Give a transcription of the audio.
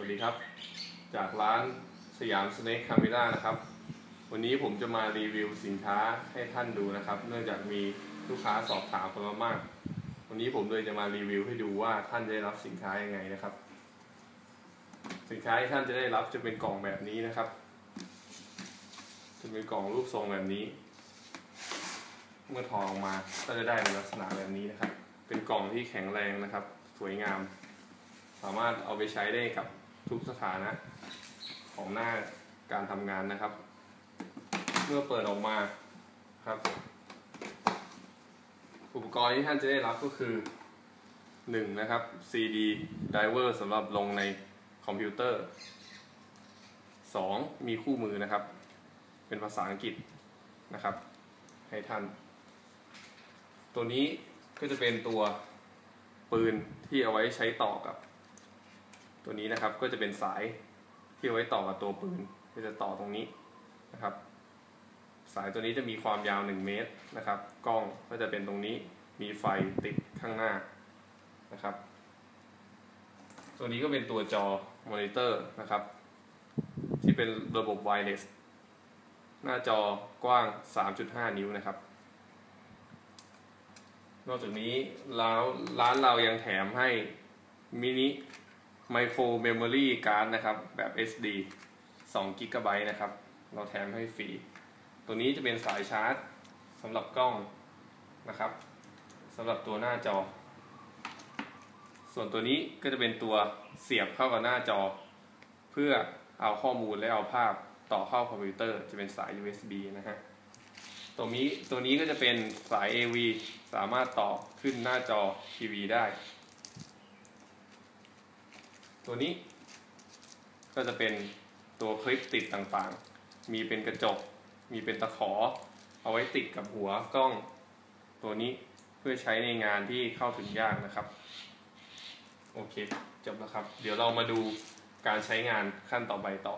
สวัสดีครับ จากร้านสยาม Snake Camera นะครับ วันนี้ผมจะมารีวิวสินค้าให้ท่านดูนะครับ เนื่องจากมีลูกค้าสอบถามกันมามาก วันนี้ผมเลยจะมารีวิวให้ดูว่าท่านจะได้รับสินค้ายังไงนะครับ สินค้าที่ท่านจะได้รับจะเป็นกล่องแบบนี้นะครับ จะเป็นกล่องรูปทรงแบบนี้ เมื่อถอดออกมาก็จะได้ในลักษณะแบบนี้นะครับ เป็นกล่องที่แข็งแรงนะครับ สวยงามสามารถเอาไปใช้ได้กับ ทุกสถานะของหน้าการทำงานนะครับ เมื่อเปิดออกมาครับ อุปกรณ์ที่ท่านจะได้รับก็คือ1นะครับ CD driver สำหรับลงในคอมพิวเตอร์ 2. มีคู่มือนะครับ เป็นภาษาอังกฤษนะครับ ให้ท่าน ตัวนี้ก็จะเป็นตัวปืนที่เอาไว้ใช้ต่อกับ ตัวนี้นะครับก็จะเป็นสายที่เอาไว้ต่อกับตัวปืนก็จะต่อตรงนี้นะครับ สายตัวนี้จะมีความยาว 1 เมตรนะครับ กล้องก็จะเป็นตรงนี้มีไฟติดข้างหน้านะครับ ตัวนี้ก็เป็นตัวจอมอนิเตอร์นะครับ ที่เป็นระบบไวเลสหน้าจอกว้าง 3.5 นิ้วนะครับ นอกจากนี้ร้านร้านเรายังแถมให้มินิ ไมโครเมมโมรี่การ์ดนะครับ แบบ SD 2 g b นะครับ เราแถมให้ฟรี ตัวนี้จะเป็นสายชาร์จสำหรับกล้องนะครับสำหรับตัวหน้าจอ ส่วนตัวนี้ก็จะเป็นตัวเสียบเข้ากับหน้าจอ เพื่อเอาข้อมูลและเอาภาพต่อเข้าคอมพิวเตอร์จะเป็นสาย USB นะฮะตัวนี้ตัวนี้ก็จะเป็นสาย AV สามารถต่อขึ้นหน้าจอทีวีได้ ตัวนี้ ก็จะเป็นตัวคลิปติดต่างๆ มีเป็นกระจก มีเป็นตะขอ เอาไว้ติดกับหัวกล้อง ตัวนี้เพื่อใช้ในงานที่เข้าถึงยากนะครับ โอเค จบแล้วครับ เดี๋ยวเรามาดูการใช้งานขั้นต่อไปต่อ